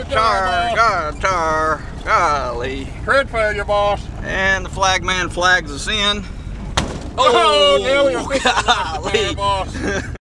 got tar, got tar, golly. Tread failure, boss. And the flagman flags us in. Oh, now we oh, are golly.